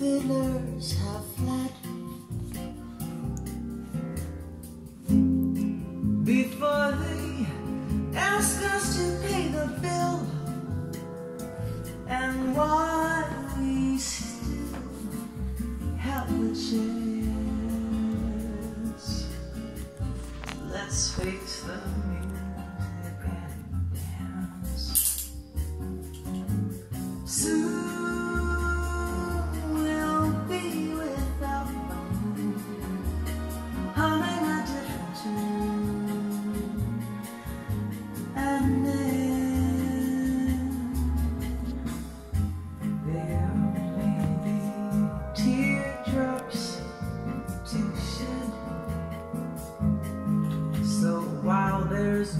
fiddlers have fled before they ask us to pay the bill, and while we still have the chance, let's face the music there's